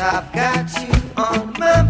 I've got you on my mind.